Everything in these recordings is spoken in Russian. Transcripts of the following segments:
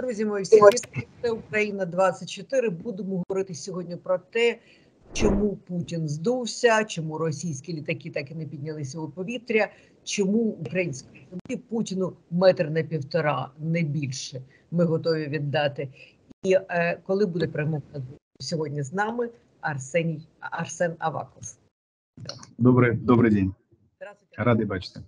Друзі, мої всі це Україна 24 Будемо говорити сьогодні про те, чому Путін здувся, чому російські літаки так і не піднялися у повітря, чому українські землі Путіну метр на півтора, не більше. Ми готові віддати. І е, коли буде промовлено сьогодні з нами Арсеній Арсен Аваков. Добрый, добрый день. Рады бачити.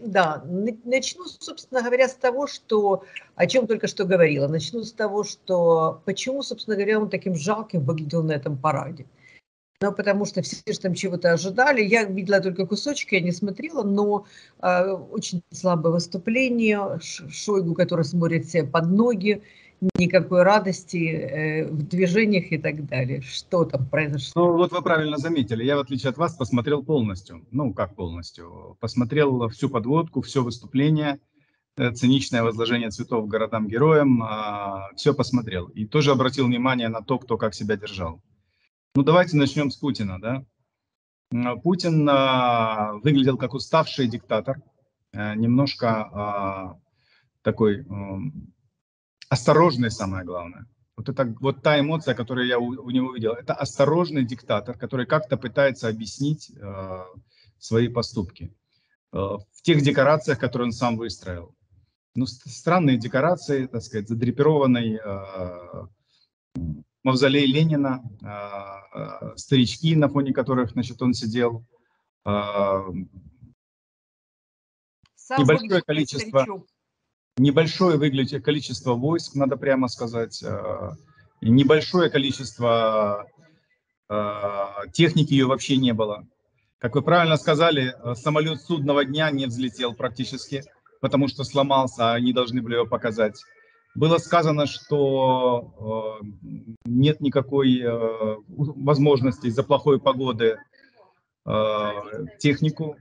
Да, начну, собственно говоря, с того, что, о чем только что говорила. Начну с того, что почему, собственно говоря, он таким жалким выглядел на этом параде. Ну, потому что все же там чего-то ожидали. Я видела только кусочки, я не смотрела, но э, очень слабое выступление. Шойгу, который смотрит себе под ноги, никакой радости э, в движениях и так далее. Что там произошло? Ну, вот вы правильно заметили. Я, в отличие от вас, посмотрел полностью. Ну, как полностью? Посмотрел всю подводку, все выступление, э, циничное возложение цветов городам-героям. Э, все посмотрел. И тоже обратил внимание на то, кто как себя держал. Ну, давайте начнем с Путина, да? Путин э, выглядел как уставший диктатор, э, немножко э, такой... Осторожный самое главное. Вот это вот та эмоция, которую я у, у него видел, это осторожный диктатор, который как-то пытается объяснить э, свои поступки э, в тех декорациях, которые он сам выстроил. Ну, странные декорации, так сказать, задрапированный э, мавзолей Ленина, э, э, старички, на фоне которых, значит, он сидел, э, небольшое количество... Старичок небольшое выглядит количество войск, надо прямо сказать, э, небольшое количество э, техники ее вообще не было. Как вы правильно сказали, э, самолет судного дня не взлетел практически, потому что сломался, а они должны были его показать. Было сказано, что нет никакой возможности из-за плохой погоды технику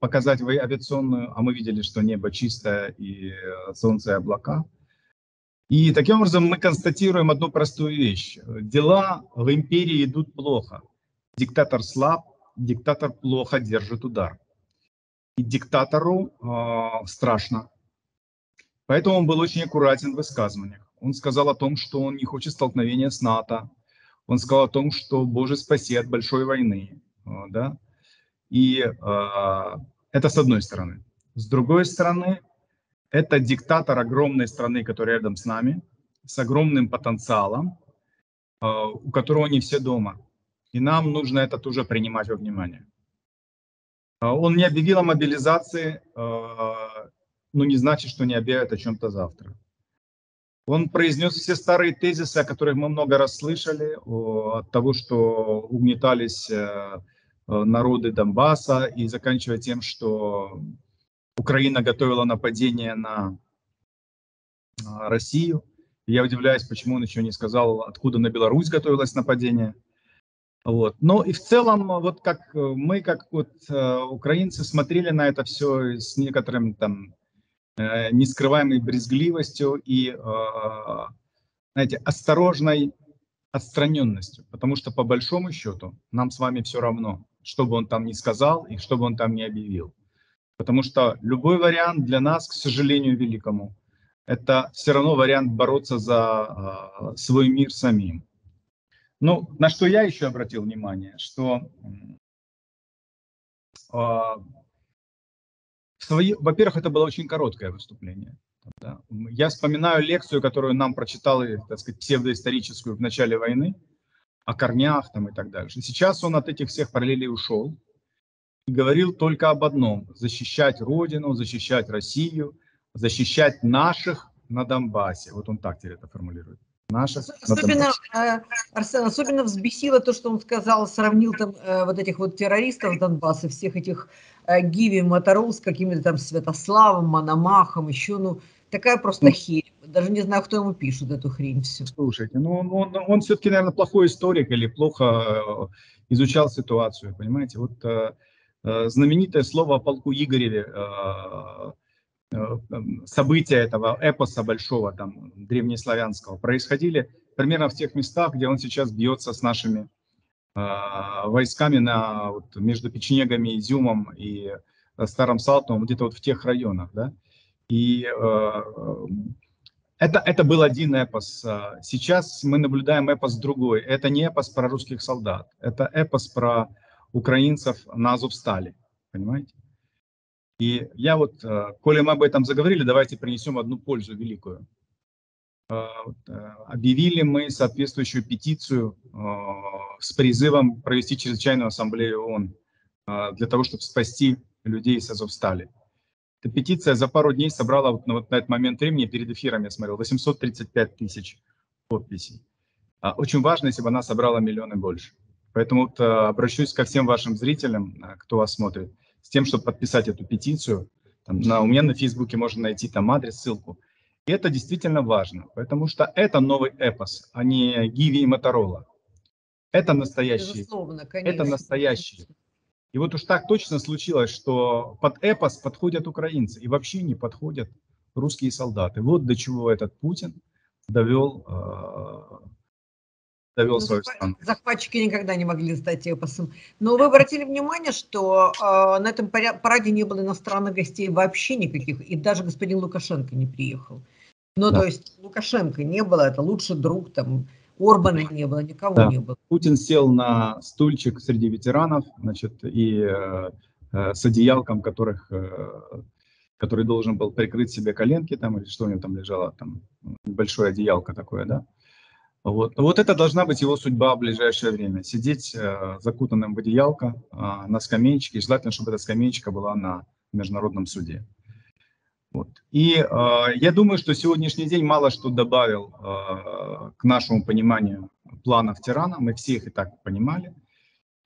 показать авиационную, а мы видели, что небо чистое и э, солнце и облака. И таким образом мы констатируем одну простую вещь. Дела в империи идут плохо. Диктатор слаб, диктатор плохо держит удар. И диктатору э, страшно. Поэтому он был очень аккуратен в высказываниях. Он сказал о том, что он не хочет столкновения с НАТО. Он сказал о том, что, Боже, спаси от большой войны. Э, да? И э, это с одной стороны. С другой стороны, это диктатор огромной страны, которая рядом с нами, с огромным потенциалом, э, у которого не все дома. И нам нужно это тоже принимать во внимание. Э, он не объявил о мобилизации, э, но не значит, что не объявит о чем-то завтра. Он произнес все старые тезисы, о которых мы много раз слышали, от того, что угнетались Э, народы Донбасса и заканчивая тем, что Украина готовила нападение на э, Россию. я удивляюсь, почему он еще не сказал, откуда на Беларусь готовилось нападение. Вот. Но и в целом, вот как мы, как вот э, украинцы, смотрели на это все с некоторым там нескрываемой брезгливостью и, знаете, осторожной отстраненностью, потому что по большому счету нам с вами все равно, что бы он там ни сказал и что бы он там ни объявил. Потому что любой вариант для нас, к сожалению великому, это все равно вариант бороться за э, свой мир самим. Ну, на что я еще обратил внимание, что э, во-первых, это было очень короткое выступление. Да. Я вспоминаю лекцию, которую нам прочитали, так сказать, псевдоисторическую в начале войны, о корнях там и так дальше. Сейчас он от этих всех параллелей ушел и говорил только об одном – защищать Родину, защищать Россию, защищать наших на Донбассе. Вот он так теперь это формулирует. Наших особенно, э, Арсен, особенно взбесило то, что он сказал, сравнил там э, вот этих вот террористов Донбасса, всех этих э, Гиви, Моторол с какими-то там Святославом, Мономахом, еще, ну, такая просто ну, херь. Даже не знаю, кто ему пишет эту хрень всю. Слушайте, ну он, он, он все-таки, наверное, плохой историк или плохо э, изучал ситуацию, понимаете? Вот э, э, знаменитое слово о полку Игореве, э, э, события этого эпоса большого, там, древнеславянского, происходили примерно в тех местах, где он сейчас бьется с нашими войсками на, вот, между Печенегами, Изюмом и Старым Салтовым, где-то вот в тех районах, да? И э, Это, это был один эпос. А, сейчас мы наблюдаем эпос другой. Это не эпос про русских солдат. Это эпос про украинцев на Азовстале. Понимаете? И я вот, а, коли мы об этом заговорили, давайте принесем одну пользу великую. А, объявили мы соответствующую петицию с призывом провести чрезвычайную ассамблею ООН для того, чтобы спасти людей с Азовстали. Эта петиция за пару дней собрала вот на, вот на этот момент времени, перед эфиром я смотрел, 835 тысяч подписей. А, очень важно, если бы она собрала миллионы больше. Поэтому вот, а, обращусь ко всем вашим зрителям, а, кто вас смотрит, с тем, чтобы подписать эту петицию. Там, на, у меня на Фейсбуке можно найти там адрес, ссылку. И это действительно важно, потому что это новый эпос, а не Гиви и Моторола. Это настоящие. Это настоящие. И вот уж так точно случилось, что под эпос подходят украинцы, и вообще не подходят русские солдаты. Вот до чего этот Путин довел, э, довел ну, свою страну. Захватчики никогда не могли стать эпосом. Но вы обратили внимание, что э, на этом параде не было иностранных гостей вообще никаких, и даже господин Лукашенко не приехал. Ну, да. то есть Лукашенко не было, это лучший друг там Орбана не было, никого да. не было. Путин сел на стульчик среди ветеранов, значит, и э, э, с одеялком, которых, э, который должен был прикрыть себе коленки, там, или что у него там лежало, там, большое одеялко такое, да. Вот. вот это должна быть его судьба в ближайшее время. Сидеть э, закутанным в одеялко э, на скамеечке, и желательно, чтобы эта скамеечка была на международном суде. Вот. И э, я думаю, что сегодняшний день мало что добавил э, к нашему пониманию планов тирана. Мы все их и так понимали.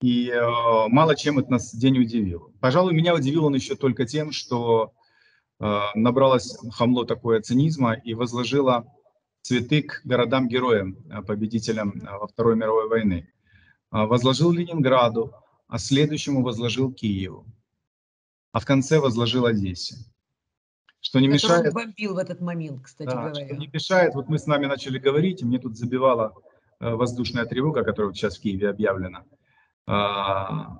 И э, мало чем это нас день удивил. Пожалуй, меня удивил он еще только тем, что э, набралось хамло такое цинизма и возложило цветы к городам-героям, победителям во Второй мировой войны. Возложил Ленинграду, а следующему возложил Киеву, а в конце возложил Одессе что не мешает... бомбил в этот момент, кстати да, говоря. Что не мешает, вот мы с вами начали говорить, и мне тут забивала э, воздушная тревога, которая вот сейчас в Киеве объявлена, э,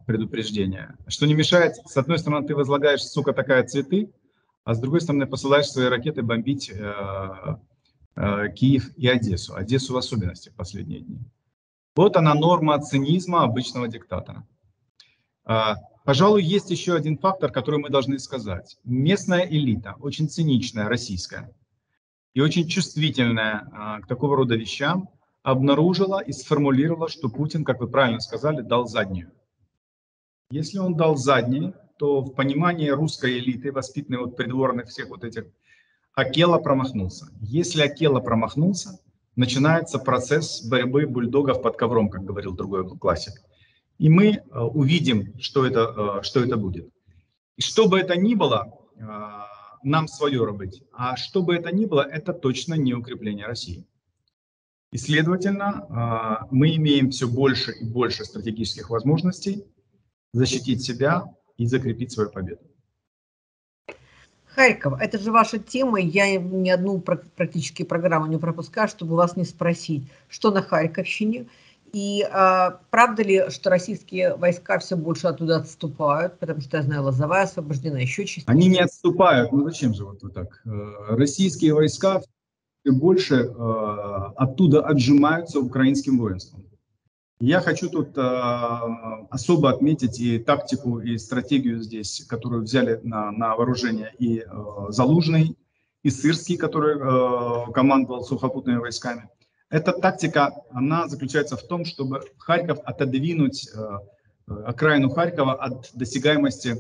предупреждение. Что не мешает, с одной стороны, ты возлагаешь, сука, такая цветы, а с другой стороны, посылаешь свои ракеты бомбить э, э, Киев и Одессу. Одессу в особенности в последние дни. Вот она норма цинизма обычного диктатора. Пожалуй, есть еще один фактор, который мы должны сказать. Местная элита, очень циничная, российская, и очень чувствительная а, к такого рода вещам, обнаружила и сформулировала, что Путин, как вы правильно сказали, дал заднюю. Если он дал заднюю, то в понимании русской элиты, воспитанной от придворных всех вот этих, Акела промахнулся. Если Акела промахнулся, начинается процесс борьбы бульдогов под ковром, как говорил другой классик и мы э, увидим, что это, э, что это будет. И что бы это ни было, э, нам свое робить. А что бы это ни было, это точно не укрепление России. И, следовательно, мы имеем все больше и больше стратегических возможностей защитить себя и закрепить свою победу. Харьков, это же ваша тема, я ни одну практически программу не пропускаю, чтобы вас не спросить, что на Харьковщине – и а, правда ли, что российские войска все больше оттуда отступают? Потому что я знаю, Лозовая освобождена, еще частично. Они не отступают. Ну зачем же вот, вот так? Э, российские войска все больше э, оттуда отжимаются украинским воинством. Я хочу тут э, особо отметить и тактику, и стратегию здесь, которую взяли на, на вооружение и э, Залужный, и Сырский, который э, командовал сухопутными войсками. Эта тактика, она заключается в том, чтобы Харьков отодвинуть, э, окраину Харькова от досягаемости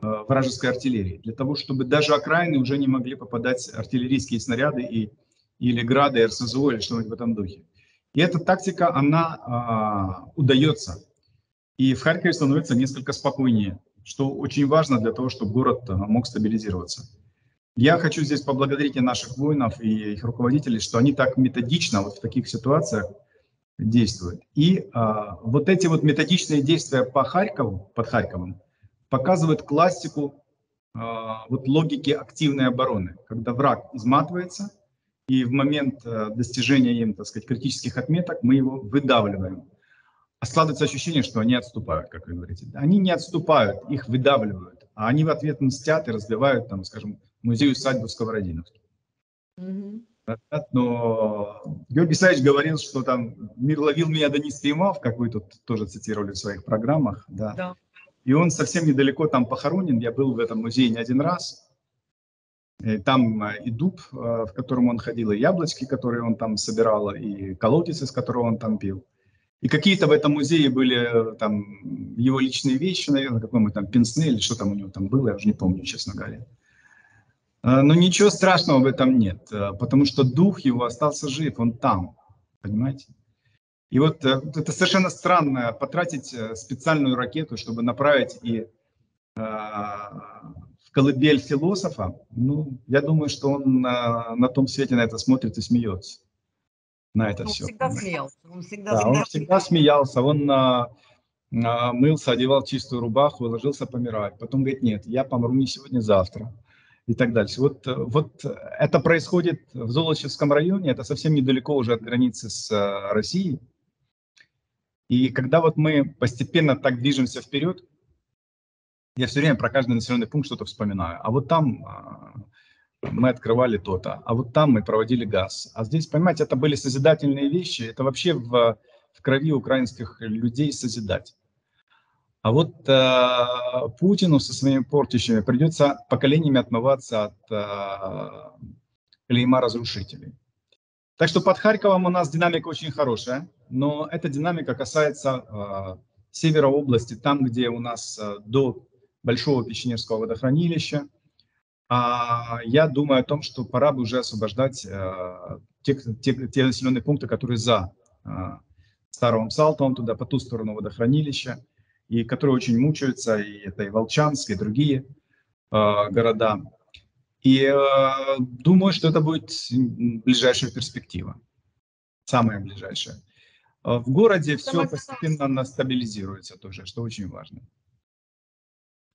э, вражеской артиллерии, для того, чтобы даже окраины уже не могли попадать артиллерийские снаряды и, или грады, РСЗО или что-нибудь в этом духе. И эта тактика, она а, удается. И в Харькове становится несколько спокойнее, что очень важно для того, чтобы город мог стабилизироваться. Я хочу здесь поблагодарить и наших воинов, и их руководителей, что они так методично вот в таких ситуациях действуют. И а, вот эти вот методичные действия по Харькову, под Харьковом, показывают классику а, вот логики активной обороны, когда враг изматывается, и в момент а, достижения им, так сказать, критических отметок мы его выдавливаем. А складывается ощущение, что они отступают, как вы говорите. Они не отступают, их выдавливают, а они в ответ мстят и разбивают, там, скажем, музей усадьбы в Сковородиновске. Угу. Но Георгий Исаевич говорил, что там мир ловил меня, да не спіймав, как вы тут тоже цитировали в своих программах. Да. да. И он совсем недалеко там похоронен. Я был в этом музее не один раз. И там э, и дуб, э, в котором он ходил, и яблочки, которые он там собирал, и колодец, из которого он там пил. И какие-то в этом музее были э, там его личные вещи, наверное, какой-нибудь там пенсне или что там у него там было, я уже не помню, честно говоря. Но ничего страшного в этом нет, потому что дух его остался жив, он там, понимаете? И вот это совершенно странно, потратить специальную ракету, чтобы направить и в колыбель философа, ну, я думаю, что он на, на том свете на это смотрит и смеется. На это он все. Всегда смеялся. Он всегда, да, он всегда смеялся. Он а, а, мылся, одевал чистую рубаху и ложился помирать. Потом говорит, нет, я помру не сегодня, завтра. И так дальше. Вот, вот это происходит в Золочевском районе, это совсем недалеко уже от границы с а, Россией. И когда вот мы постепенно так движемся вперед, я все время про каждый населенный пункт что-то вспоминаю. А вот там а, мы открывали то-то, а вот там мы проводили газ. А здесь, понимаете, это были созидательные вещи, это вообще в, в крови украинских людей созидать. А вот э, Путину со своими портищами придется поколениями отмываться от э, клейма разрушителей. Так что под Харьковом у нас динамика очень хорошая, но эта динамика касается э, севера области, там, где у нас э, до Большого Печенежского водохранилища. А я думаю о том, что пора бы уже освобождать э, те, те, те населенные пункты, которые за э, Старым Салтовым, туда по ту сторону водохранилища, и которые очень мучаются, и это и Волчанск, и другие э, города. И э, думаю, что это будет ближайшая перспектива, самая ближайшая. Э, в городе все постепенно стабилизируется тоже, что очень важно.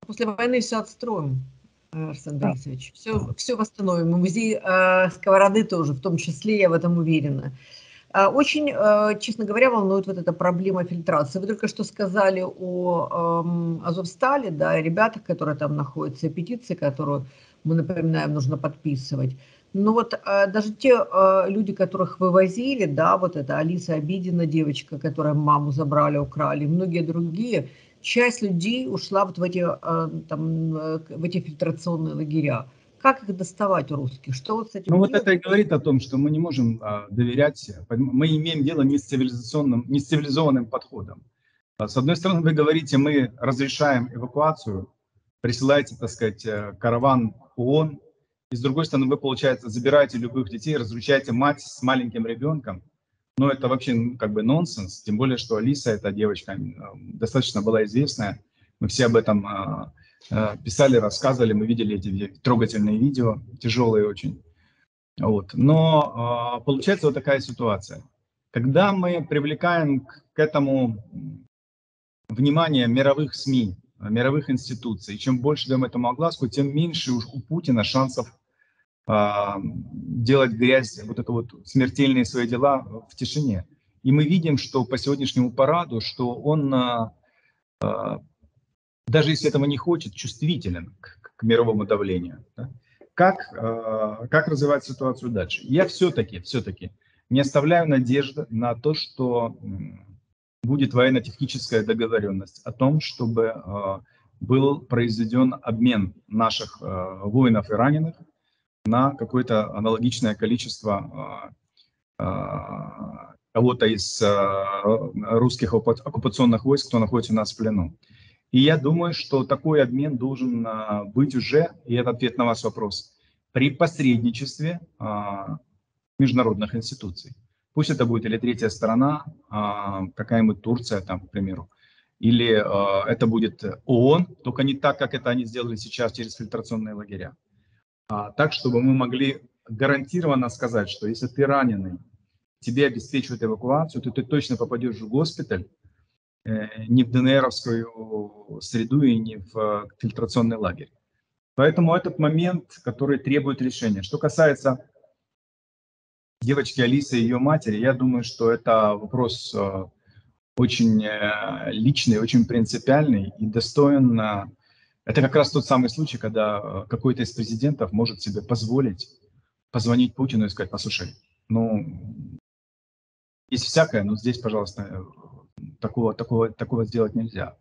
После войны все отстроим, Арсен да. Борисович. Все, все восстановим. И музей э, Сковороды тоже, в том числе, я в этом уверена. Э, очень, э, честно говоря, волнует вот эта проблема фильтрации. Вы только что сказали о э, Азовстале, да, ребятах, которые там находятся, петиции, которую мы напоминаем, нужно подписывать. Но вот э, даже те э, люди, которых вывозили, да, вот это Алиса Обидина, девочка, которая маму забрали, украли, многие другие, часть людей ушла вот в эти, там, в эти фильтрационные лагеря. Как их доставать у русских? Что вот с этим Ну делать? вот это и говорит о том, что мы не можем а, доверять, мы имеем дело не с, цивилизационным, не с цивилизованным подходом. А, с одной стороны, вы говорите, мы разрешаем эвакуацию, присылаете, так сказать, э, караван ООН, и с другой стороны, вы, получается, забираете любых детей, разрушаете мать с маленьким ребенком, но это вообще ну, как бы нонсенс, тем более, что Алиса, эта девочка, достаточно была известная. Мы все об этом а, писали, рассказывали, мы видели эти трогательные видео, тяжелые очень. Вот. Но а, получается вот такая ситуация. Когда мы привлекаем к этому внимание мировых СМИ, мировых институций, чем больше даем этому огласку, тем меньше уж у Путина шансов а, делать грязь, вот это вот смертельные свои дела в тишине. И мы видим, что по сегодняшнему параду, что он, а, даже если этого не хочет, чувствителен к, к мировому давлению. Да? Как, как развивать ситуацию дальше? Я все-таки, все-таки не оставляю надежды на то, что будет военно-техническая договоренность о том, чтобы был произведен обмен наших воинов и раненых на какое-то аналогичное количество а, а, кого-то из а, русских оккупационных войск, кто находится у нас в плену. И я думаю, что такой обмен должен быть уже, и это ответ на ваш вопрос, при посредничестве международных институций. Пусть это будет или третья сторона, какая-нибудь Турция, там, к примеру, или это будет ООН, только не так, как это они сделали сейчас через фильтрационные лагеря а, так, чтобы мы могли гарантированно сказать, что если ты раненый, тебе обеспечивают эвакуацию, то ты точно попадешь в госпиталь, не в ДНРовскую среду и не в э, фильтрационный лагерь. Поэтому этот момент, который требует решения. Что касается девочки Алисы и ее матери, я думаю, что это вопрос э, очень личный, очень принципиальный и достоин это как раз тот самый случай, когда э, какой-то из президентов может себе позволить позвонить Путину и сказать, послушай, ну, есть всякое, но здесь, пожалуйста, такого, такого, такого сделать нельзя.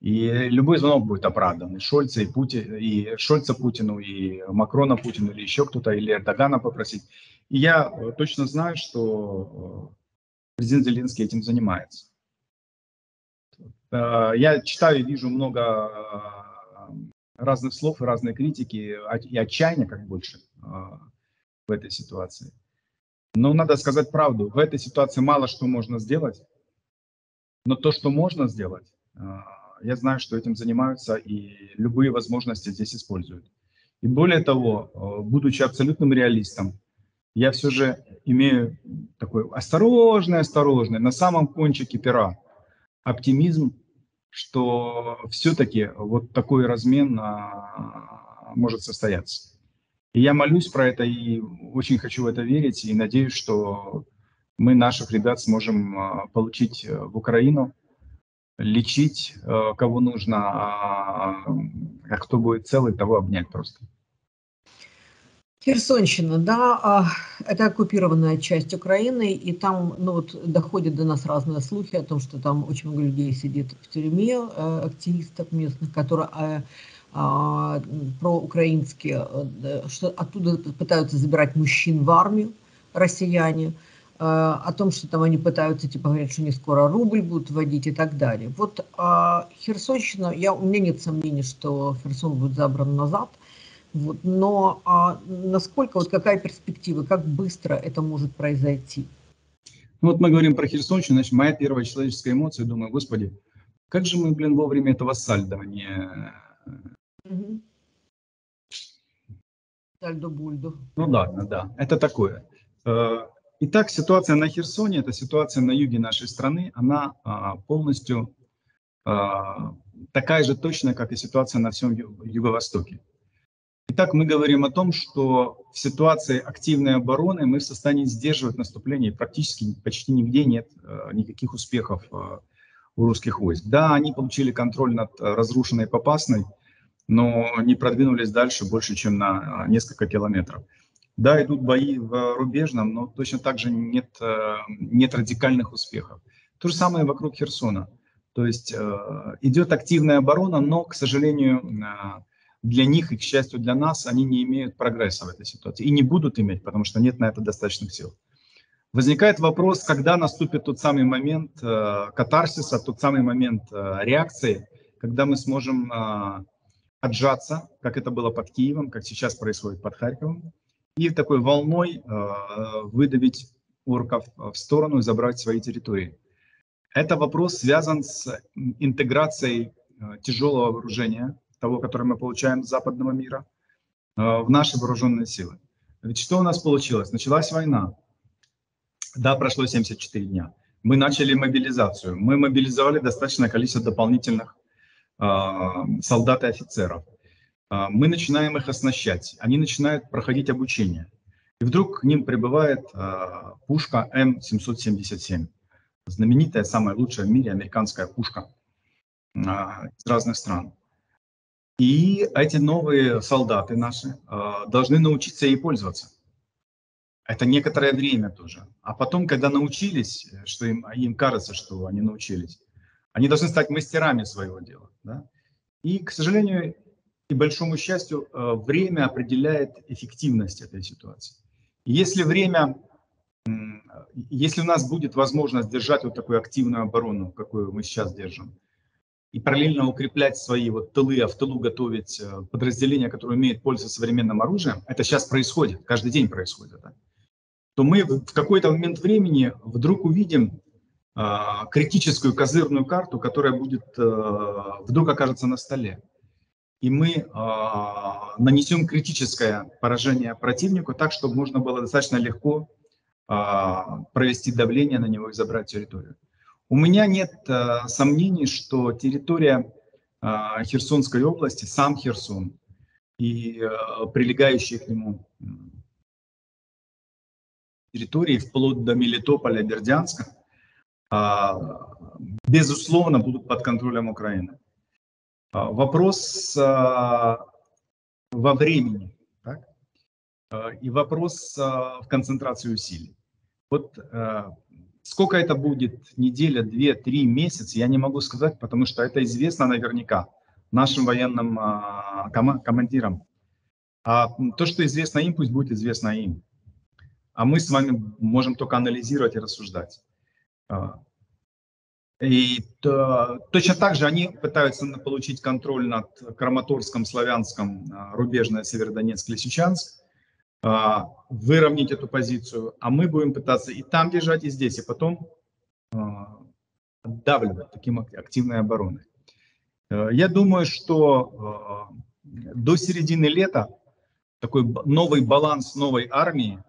И любой звонок будет оправдан. И Шольца, и, Путин, и Шольца Путину, и Макрона Путину, или еще кто-то, или Эрдогана попросить. И я точно знаю, что президент Зеленский этим занимается. Э, я читаю и вижу много э, разных слов и разной критики, и отчаяния как больше э, в этой ситуации. Но надо сказать правду, в этой ситуации мало что можно сделать, но то, что можно сделать, я знаю, что этим занимаются и любые возможности здесь используют. И более того, будучи абсолютным реалистом, я все же имею такой осторожный, осторожный, на самом кончике пера оптимизм, что все-таки вот такой размен а, может состояться. И я молюсь про это и очень хочу в это верить, и надеюсь, что мы наших ребят сможем а, получить э, в Украину, лечить э, кого нужно, а, а кто будет целый, того обнять просто. Херсонщина, да, а, это оккупированная часть Украины, и там, ну вот, доходят до нас разные слухи о том, что там очень много людей сидит в тюрьме, э, активистов местных, которые а, проукраинские, что оттуда пытаются забирать мужчин в армию, россияне, о том, что там они пытаются, типа, говорят, что не скоро рубль будут вводить и так далее. Вот а Херсонщина, я, у меня нет сомнений, что Херсон будет забран назад – вот, но а насколько, вот какая перспектива, как быстро это может произойти? Ну вот мы говорим про Херсонщину, значит, моя первая человеческая эмоция, думаю, господи, как же мы, блин, вовремя этого сальдо не... Угу. Сальдо-бульдо. Ну ладно, да, это такое. Итак, ситуация на Херсоне, это ситуация на юге нашей страны, она а, полностью а, такая же точная, как и ситуация на всем юго-востоке. Итак, мы говорим о том, что в ситуации активной обороны мы в состоянии сдерживать наступление. Практически почти нигде нет э, никаких успехов э, у русских войск. Да, они получили контроль над э, разрушенной Попасной, но не продвинулись дальше больше, чем на несколько километров. Да, идут бои в рубежном, но точно так же нет, нет радикальных успехов. То же самое вокруг Херсона. То есть идет активная оборона, но, к сожалению, для них и, к счастью, для нас, они не имеют прогресса в этой ситуации и не будут иметь, потому что нет на это достаточных сил. Возникает вопрос, когда наступит тот самый момент э, катарсиса, тот самый момент э, реакции, когда мы сможем э, отжаться, как это было под Киевом, как сейчас происходит под Харьковом, и такой волной э, выдавить орков в сторону и забрать свои территории. Это вопрос связан с интеграцией э, тяжелого вооружения того, который мы получаем с западного мира, э, в наши вооруженные силы. Ведь что у нас получилось? Началась война. Да, прошло 74 дня. Мы начали мобилизацию. Мы мобилизовали достаточное количество дополнительных э, солдат и офицеров. Э, мы начинаем их оснащать. Они начинают проходить обучение. И вдруг к ним прибывает э, пушка М777. Знаменитая, самая лучшая в мире американская пушка э, из разных стран. И эти новые солдаты наши должны научиться ей пользоваться. Это некоторое время тоже. А потом, когда научились, что им, им кажется, что они научились, они должны стать мастерами своего дела. Да? И, к сожалению, и большому счастью, э, время определяет эффективность этой ситуации. Если время, если у нас будет возможность держать вот такую активную оборону, какую мы сейчас держим, и параллельно укреплять свои вот тылы, а в тылу готовить э, подразделения, которые умеют пользоваться современным оружием, это сейчас происходит, каждый день происходит, да, то мы в какой-то момент времени вдруг увидим э, критическую козырную карту, которая будет вдруг окажется на столе. И мы э, нанесем критическое поражение противнику так, чтобы можно было достаточно легко э, провести давление на него и забрать территорию. У меня нет э, сомнений, что территория э, Херсонской области, сам Херсон и э, прилегающие к нему территории, вплоть до Мелитополя, Бердянска, безусловно, будут под контролем Украины. Э, вопрос э, во времени. Так? и вопрос в концентрации усилий. Вот сколько это будет, неделя, две, три, месяц, я не могу сказать, потому что это известно наверняка нашим военным командирам. А то, что известно им, пусть будет известно им. А мы с вами можем только анализировать и рассуждать. И то, точно так же они пытаются получить контроль над Краматорском, Славянском, а, рубежное Северодонецк, Лисичанск, а, выровнять эту позицию, а мы будем пытаться и там держать, и здесь, и потом а, давливать таким активной обороной. Э, я думаю, что до середины лета такой новый баланс новой армии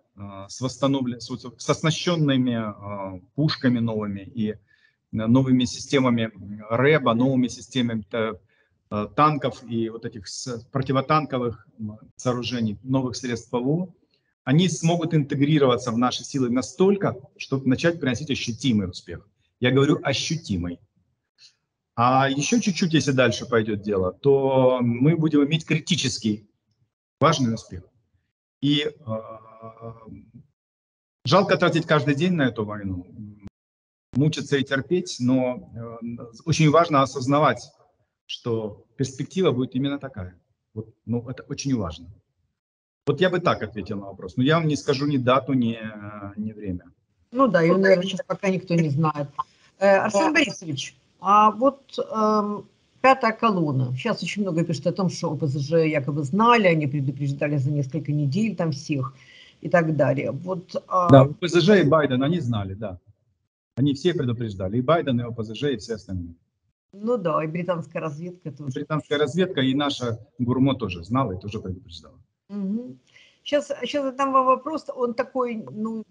с, восстановлен, с оснащенными пушками новыми и новыми системами РЭБа, новыми системами э, танков и вот этих противотанковых сооружений, новых средств ПВО, они смогут интегрироваться в наши силы настолько, чтобы начать приносить ощутимый успех. Я говорю ощутимый. А еще чуть-чуть, если дальше пойдет дело, то мы будем иметь критический важный успех. И э, жалко тратить каждый день на эту войну мучиться и терпеть, но э, очень важно осознавать, что перспектива будет именно такая. Вот, ну, это очень важно. Вот я бы так ответил на вопрос. Но я вам не скажу ни дату, ни, ни время. Ну да, ее, наверное, сейчас пока никто не знает. Э, Арсений Борисович, а вот э, пятая колонна. Сейчас очень много пишут о том, что ОПЗЖ якобы знали, они предупреждали за несколько недель там всех и так далее. Вот, э, да, ОПЗЖ и Байден, они знали, да. Они все предупреждали, и Байден, и ОПЗЖ, и все остальные. Ну да, и британская разведка тоже. Британская разведка и наша Гурмо тоже знала и тоже предупреждала. Угу. Сейчас, сейчас задам вам вопрос, он такой, ну,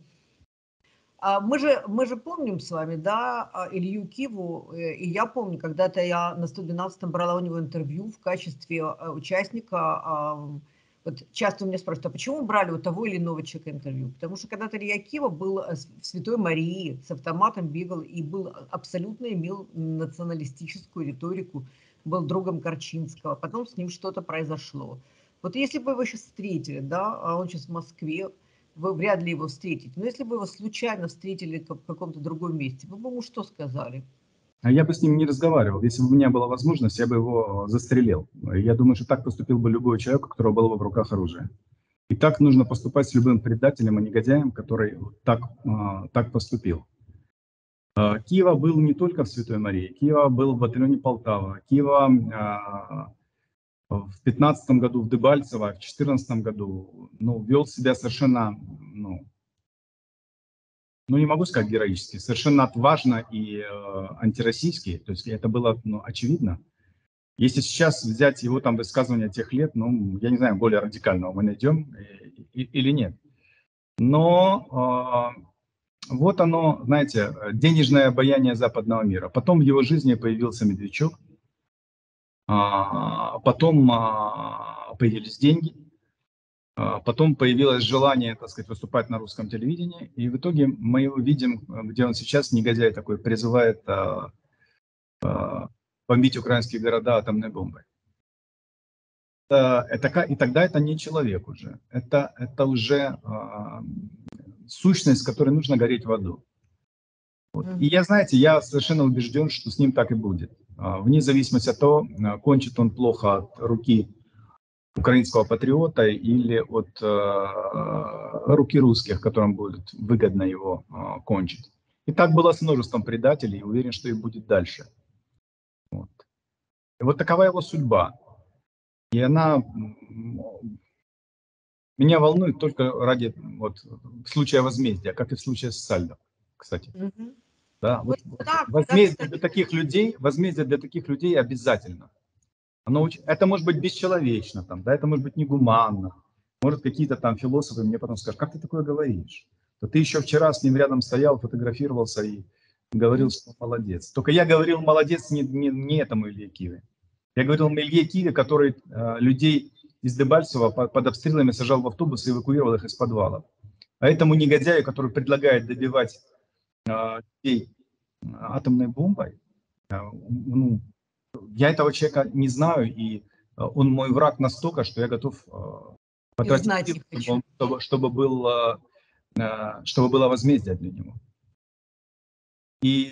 а мы же, мы же помним с вами, да, а, Илью Киву, э, и я помню, когда-то я на 112 брала у него интервью в качестве э, участника вот часто у меня спрашивают, а почему брали у того или иного человека интервью? Потому что когда-то Илья Кива был э, в Святой Марии, с автоматом бегал и был абсолютно имел националистическую риторику, был другом Корчинского, потом с ним что-то произошло. Вот если бы вы сейчас встретили, да, а он сейчас в Москве, вы вряд ли его встретите, но если бы вы случайно встретили в каком-то другом месте, вы бы ему что сказали? А я бы с ним не разговаривал. Если бы у меня была возможность, я бы его застрелил. Я думаю, что так поступил бы любой человек, у которого было бы в руках оружие. И так нужно поступать с любым предателем и негодяем, который так, а, так поступил. А, Киева был не только в Святой Марии, Киева был в батальоне Полтава, Киева а, в 15 году в Дебальцево, в 14 году ну, вел себя совершенно ну, ну не могу сказать героический, совершенно отважно и э, антироссийский, то есть это было ну, очевидно. Если сейчас взять его там высказывания тех лет, ну, я не знаю, более радикального мы найдем и, и, или нет. Но э, вот оно, знаете, денежное обаяние западного мира. Потом в его жизни появился Медведчук, а, потом а, появились деньги, потом появилось желание, так сказать, выступать на русском телевидении, и в итоге мы его видим, где он сейчас, негодяй такой, призывает а, а, бомбить украинские города атомной бомбой. Это, это, и тогда это не человек уже, это, это уже а, сущность, которой нужно гореть в аду. Вот. И я, знаете, я совершенно убежден, что с ним так и будет. А, вне зависимости от того, кончит он плохо от руки украинского патриота или от э, руки русских, которым будет выгодно его э, кончить. И так было с множеством предателей, и уверен, что и будет дальше. Вот. И вот такова его судьба. И она меня волнует только ради вот, случая возмездия, как и в случае с Сальдо, кстати. Угу. Да, вот, вот, возмездие для таких людей, возмездие для таких людей обязательно. Оно, это может быть бесчеловечно, там, да, это может быть негуманно. Может, какие-то там философы мне потом скажут, как ты такое говоришь? То ты еще вчера с ним рядом стоял, фотографировался и говорил, что молодец. Только я говорил молодец не, не, не этому Илье Киве. Я говорил Илье Киве, который э, людей из Дебальцева под, под обстрелами сажал в автобус и эвакуировал их из подвала. А этому негодяю, который предлагает добивать э, людей атомной бомбой, э, ну, я этого человека не знаю, и э, он мой враг настолько, что я готов э, потратить, чтобы, чтобы, был, чтобы было возмездие для него. И,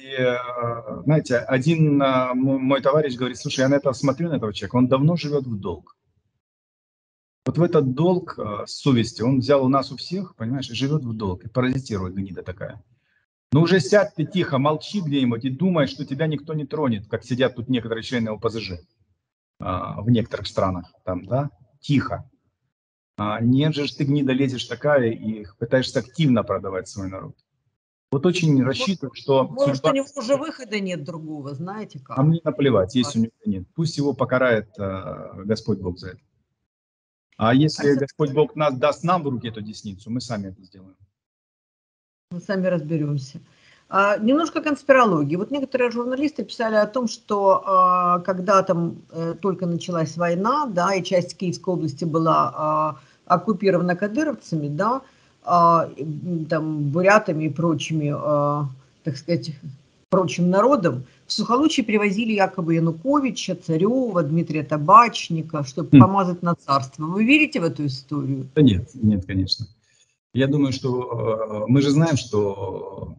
знаете, один мой товарищ говорит, слушай, я на это смотрю, на этого человека, он давно живет в долг. Вот в этот долг э, совести он взял у нас у всех, понимаешь, и живет в долг, и паразитирует гнида такая. Но уже сядь ты тихо, молчи где-нибудь и думай, что тебя никто не тронет, как сидят тут некоторые члены ОПЗЖ а, в некоторых странах, там, да, тихо. А нет же, ты гнида лезешь такая и пытаешься активно продавать свой народ. Вот очень рассчитываю, что... Может, судьба... у него уже выхода нет другого, знаете как? А мне наплевать, есть у него нет. Пусть его покарает э, Господь Бог за это. А если а Господь Бог нас даст нам в руки эту десницу, мы сами это сделаем. Мы сами разберемся. А, немножко конспирологии. Вот некоторые журналисты писали о том, что а, когда там а, только началась война, да, и часть Киевской области была а, оккупирована кадыровцами, да, а, там, бурятами и прочими, а, так сказать, прочим народом, в Сухолучье привозили якобы Януковича, Царева, Дмитрия Табачника, чтобы mm. помазать на царство. Вы верите в эту историю? Да нет, нет, конечно. Я думаю, что э, мы же знаем, что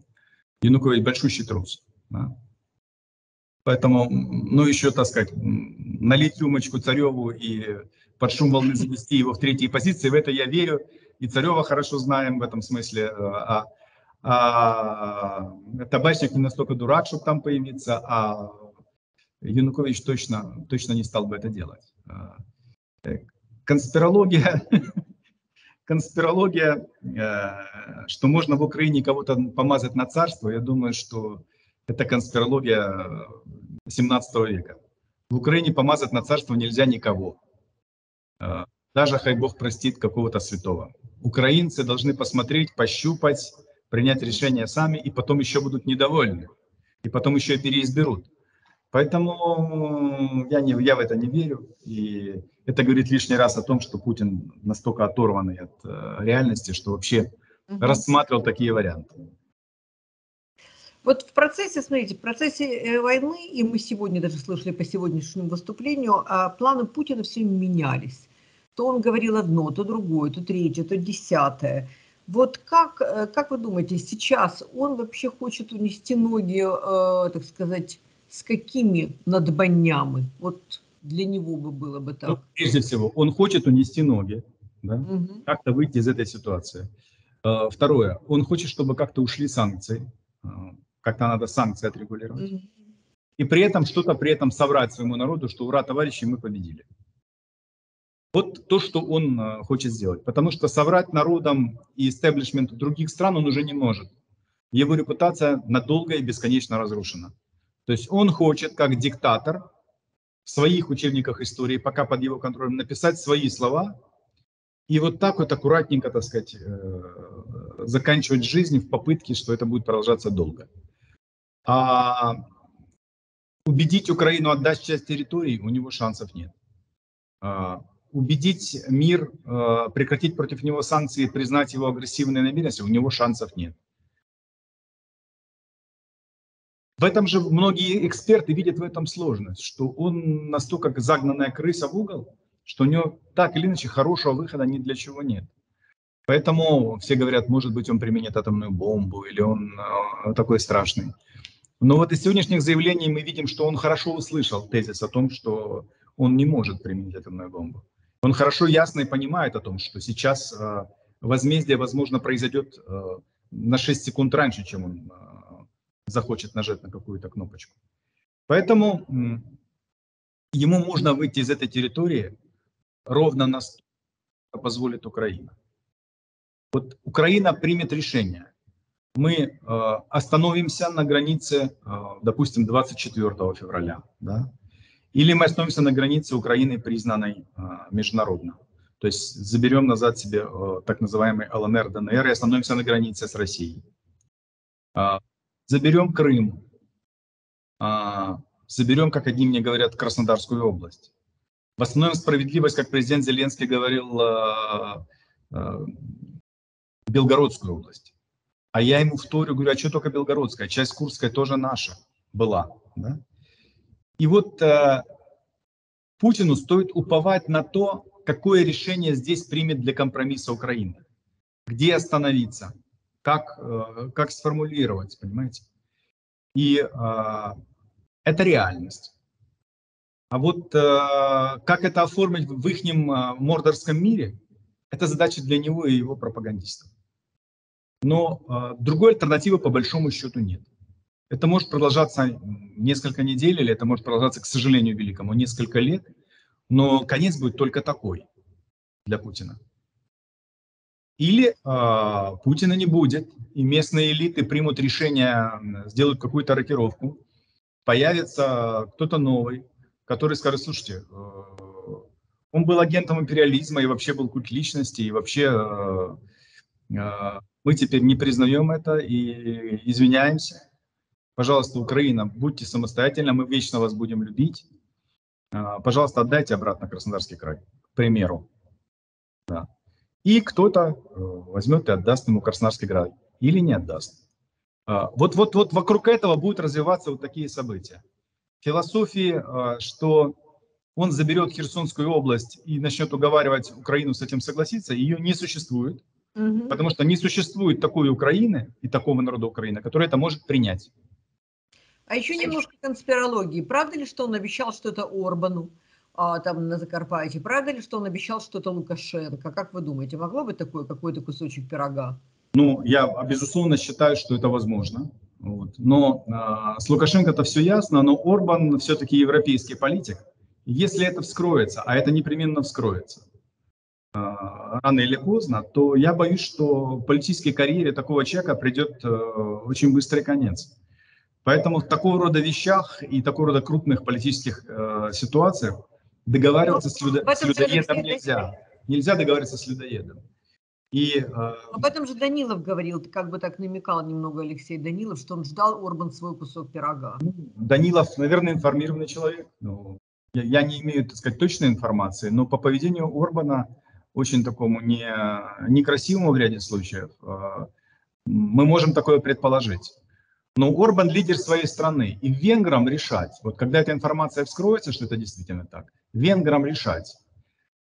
Янукович большущий трус. Да? Поэтому, ну еще, так сказать, налить рюмочку Цареву и под шум волны завести его в третьей позиции, в это я верю. И Царева хорошо знаем в этом смысле. Э, а а, табачник не настолько дурак, чтобы там появиться, а Янукович точно, точно не стал бы это делать. Э, конспирология, конспирология, э, что можно в Украине кого-то помазать на царство, я думаю, что это конспирология 17 века. В Украине помазать на царство нельзя никого. А, даже, хай Бог простит, какого-то святого. Украинцы должны посмотреть, пощупать, принять решение сами, и потом еще будут недовольны, и потом еще переизберут. Поэтому я, не, я в это не верю, и это говорит лишний раз о том, что Путин настолько оторванный от э, реальности, что вообще угу. рассматривал такие варианты. Вот в процессе, смотрите, в процессе э, войны, и мы сегодня даже слышали по сегодняшнему выступлению, а планы Путина все менялись. То он говорил одно, то другое, то третье, то десятое. Вот как, э, как вы думаете, сейчас он вообще хочет унести ноги, э, так сказать, с какими надбаннями? Вот для него бы было бы так. Ну, прежде всего, он хочет унести ноги, да? угу. как-то выйти из этой ситуации. Э, второе, он хочет, чтобы как-то ушли санкции, э, как-то надо санкции отрегулировать. Угу. И при этом что-то при этом соврать своему народу, что ура, товарищи, мы победили. Вот то, что он э, хочет сделать. Потому что соврать народам и истеблишменту других стран он уже не может. Его репутация надолго и бесконечно разрушена. То есть он хочет, как диктатор, в своих учебниках истории, пока под его контролем, написать свои слова и вот так вот аккуратненько, так сказать, э, заканчивать жизнь в попытке, что это будет продолжаться долго. А убедить Украину отдать часть территории у него шансов нет. А убедить мир э, прекратить против него санкции признать его агрессивные намерения, у него шансов нет. В этом же многие эксперты видят в этом сложность, что он настолько загнанная крыса в угол, что у него так или иначе хорошего выхода ни для чего нет. Поэтому все говорят, может быть, он применит атомную бомбу, или он э, такой страшный. Но вот из сегодняшних заявлений мы видим, что он хорошо услышал тезис о том, что он не может применить атомную бомбу. Он хорошо ясно и понимает о том, что сейчас э, возмездие, возможно, произойдет э, на 6 секунд раньше, чем он захочет нажать на какую-то кнопочку. Поэтому ему можно выйти из этой территории ровно на позволит Украина. Вот Украина примет решение. Мы э, остановимся на границе, э, допустим, 24 февраля. Да? Или мы остановимся на границе Украины, признанной а, международно. То есть заберем назад себе а, так называемый ЛНР, ДНР и остановимся на границе с Россией. Заберем Крым. А, заберем, как одни мне говорят, Краснодарскую область. Восстановим справедливость, как президент Зеленский говорил, а, а, Белгородскую область. А я ему вторю, говорю, а что только Белгородская? Часть Курская тоже наша была. Да? И вот Путину стоит уповать на то, какое решение здесь примет для компромисса Украина. Где остановиться, как, э, как сформулировать, понимаете? И э, это реальность. А вот э, как это оформить в их мордорском мире, это задача для него и его пропагандистов. Но другой альтернативы по большому счету нет. Это может продолжаться несколько недель, или это может продолжаться, к сожалению, великому, несколько лет, но конец будет только такой для Путина. Или э, Путина не будет, и местные элиты примут решение сделать какую-то рокировку, появится кто-то новый, который скажет, слушайте, э, он был агентом империализма и вообще был культ личности, и вообще э, э, мы теперь не признаем это и извиняемся. Пожалуйста, Украина, будьте самостоятельны, мы вечно вас будем любить. Э, пожалуйста, отдайте обратно Краснодарский край, к примеру. Да. И кто-то э, возьмет и отдаст ему Краснодарский край или не отдаст. Э, вот, вот, вот вокруг этого будут развиваться вот такие события. Философии, э, что он заберет Херсонскую область и начнет уговаривать Украину с этим согласиться, ее не существует. Угу. Потому что не существует такой Украины и такого народа Украины, который это может принять. А еще немножко конспирологии. Правда ли, что он обещал что-то Орбану а, там на Закарпатье? Правда ли, что он обещал что-то Лукашенко? Как вы думаете, могло быть такое какой-то кусочек пирога? Ну, я, безусловно, считаю, что это возможно. Вот. Но э, с Лукашенко это все ясно, но Орбан все-таки европейский политик. Если это вскроется, а это непременно вскроется, э, рано или поздно, то я боюсь, что политической карьере такого человека придет э, очень быстрый конец. Поэтому в такого рода вещах и такого рода крупных политических э, ситуациях договариваться с, людо, с людоедом нельзя. Нельзя договариваться с людоедом. И, э, Об этом же Данилов говорил, как бы так намекал немного Алексей Данилов, что он ждал Орбан свой кусок пирога. Ну, Данилов, наверное, информированный человек. Но я, я не имею, так сказать, точной информации, но по поведению Орбана, очень такому не, некрасивому в ряде случаев, э, мы можем такое предположить. Но Орбан лидер своей страны, и венграм решать, вот когда эта информация вскроется, что это действительно так, венграм решать,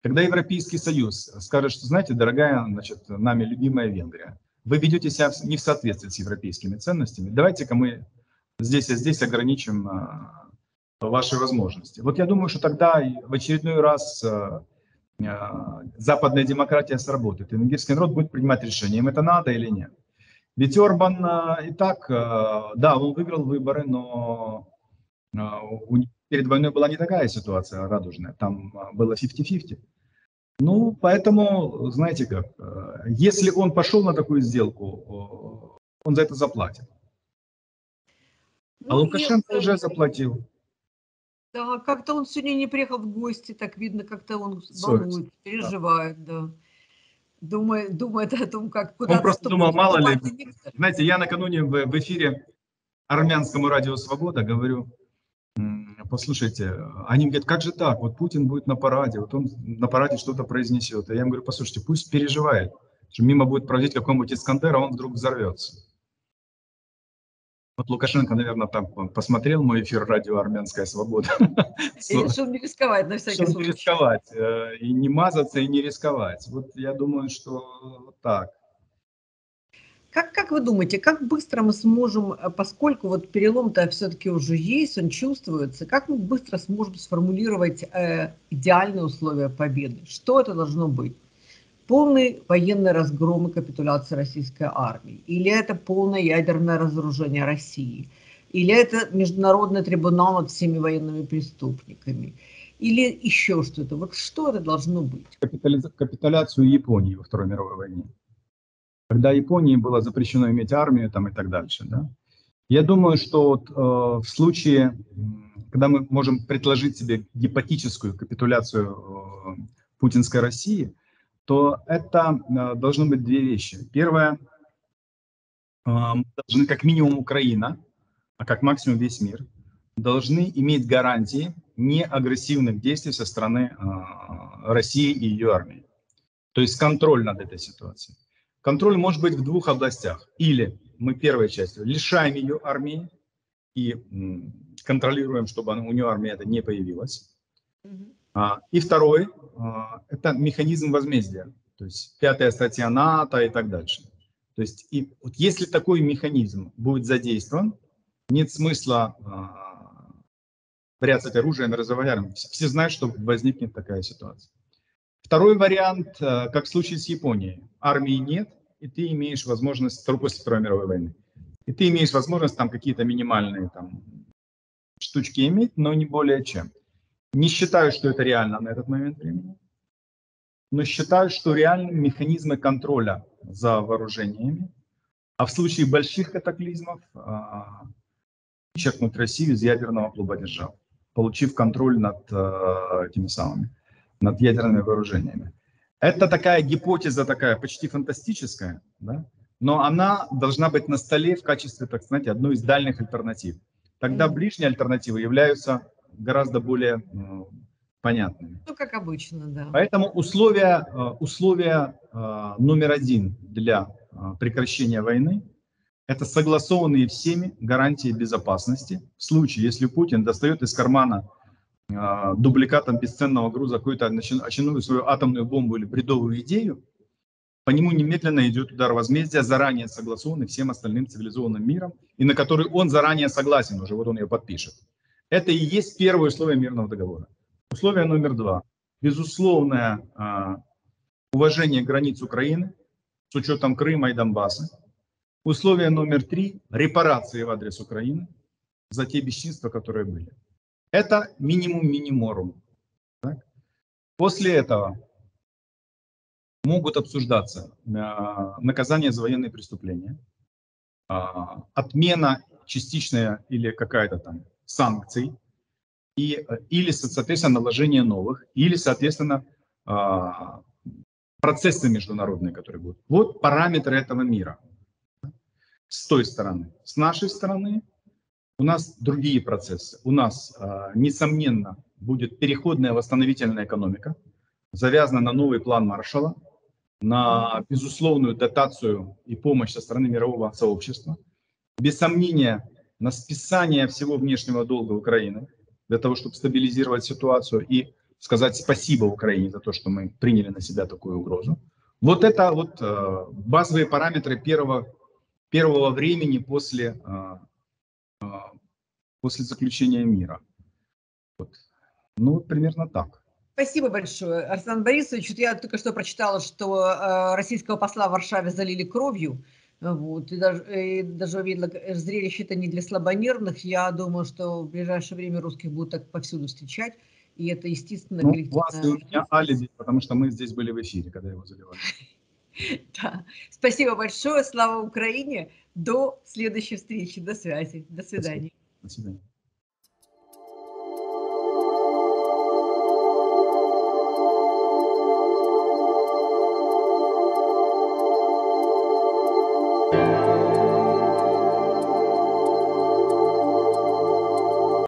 когда Европейский Союз скажет, что, знаете, дорогая, значит, нами любимая Венгрия, вы ведете себя не в соответствии с европейскими ценностями, давайте-ка мы здесь и здесь ограничим а, ваши возможности. Вот я думаю, что тогда в очередной раз а, а, западная демократия сработает, и венгерский народ будет принимать решение, им это надо или нет. Ведь Орбан и так, да, он выиграл выборы, но у перед войной была не такая ситуация радужная, там а, было 50-50. Ну, поэтому, знаете как, э, если он пошел на такую сделку, он за это заплатит. А ну, Лукашенко уже заплатил. Да, как-то он сегодня не приехал в гости, так видно, как-то он волнует, переживает, да. да. Думает, думает о том, как куда Он просто думал, мало ли. Знаете, я накануне в, эфире армянскому радио «Свобода» говорю, послушайте, они говорят, как же так, вот Путин будет на параде, вот он на параде что-то произнесет. А я им говорю, послушайте, пусть переживает, что мимо будет проводить какой-нибудь Искандер, а он вдруг взорвется. Вот Лукашенко, наверное, там посмотрел мой эфир радио «Армянская свобода». И решил не рисковать на всякий случай. не рисковать, э, и не мазаться, и не рисковать. Вот я думаю, что так. Как, как вы думаете, как быстро мы сможем, э, поскольку вот перелом-то все-таки уже есть, он чувствуется, как мы быстро сможем сформулировать э, идеальные условия победы? Что это должно быть? Полный военный разгром и капитуляция российской армии? Или это полное ядерное разоружение России? Или это международный трибунал над всеми военными преступниками? Или еще что-то? Вот что это должно быть? Капитуляцию Японии во Второй мировой войне когда Японии было запрещено иметь армию там, и так дальше. Да? Я думаю, что вот, э, в случае, когда мы можем предложить себе гипотетическую капитуляцию э, путинской России, то это э, должны быть две вещи. Первое, э, должны как минимум Украина, а как максимум весь мир, должны иметь гарантии неагрессивных действий со стороны э, России и ее армии. То есть контроль над этой ситуацией. Контроль может быть в двух областях. Или мы первой частью лишаем ее армии и контролируем, чтобы у нее армия это не появилась. И второй а, – это механизм возмездия, то есть пятая статья НАТО и так дальше. То есть и вот если такой механизм будет задействован, нет смысла а, прятать оружие на разговоре. Все знают, что возникнет такая ситуация. Второй вариант, как в случае с Японией. Армии нет, и ты имеешь возможность, после Второй мировой войны, и ты имеешь возможность там какие-то минимальные там штучки иметь, но не более чем. Не считаю, что это реально на этот момент времени, но считаю, что реальны механизмы контроля за вооружениями, а в случае больших катаклизмов а, черкнуть Россию из ядерного клуба держав, получив контроль над а, этими самыми, над ядерными вооружениями. Это такая гипотеза, такая почти фантастическая, да? но она должна быть на столе в качестве, так сказать, одной из дальних альтернатив. Тогда ближние альтернативы являются гораздо более понятными. Ну, как обычно, да. Поэтому условия, э, условия э, номер один для э, прекращения войны – это согласованные всеми гарантии безопасности. В случае, если Путин достает из кармана дубликатом бесценного груза какую-то очередную свою атомную бомбу или бредовую идею, по нему немедленно идет удар возмездия, заранее согласованный всем остальным цивилизованным миром, и на который он заранее согласен уже, вот он ее подпишет. Это и есть первое условие мирного договора. Условие номер два. Безусловное а, уважение границ Украины с учетом Крыма и Донбасса. Условие номер три. Репарации в адрес Украины за те бесчинства, которые были. Это минимум миниморум. Так? После этого могут обсуждаться э, наказание за военные преступления, э, отмена частичная или какая-то там санкций, и, э, или, соответственно, наложение новых, или, соответственно, а, процессы международные, которые будут. Вот параметры этого мира. С той стороны. С нашей стороны у нас другие процессы. У нас, а, несомненно, будет переходная восстановительная экономика, завязана на новый план Маршала, на безусловную дотацию и помощь со стороны мирового сообщества. Без сомнения, на списание всего внешнего долга Украины для того, чтобы стабилизировать ситуацию и сказать спасибо Украине за то, что мы приняли на себя такую угрозу. Вот это вот э, базовые параметры первого, первого времени после, э, э, после заключения мира. Вот. Ну, примерно так. Спасибо большое, Арсен Борисович. Я только что прочитала, что российского посла в Варшаве залили кровью. Вот, и даже, и даже увидела, зрелище это не для слабонервных. Я думаю, что в ближайшее время русских будут так повсюду встречать. И это, естественно, ну, у вас и у меня алиби, потому что мы здесь были в эфире, когда его заливали. Да. Спасибо большое. Слава Украине. До следующей встречи. До связи. До свидания. До свидания.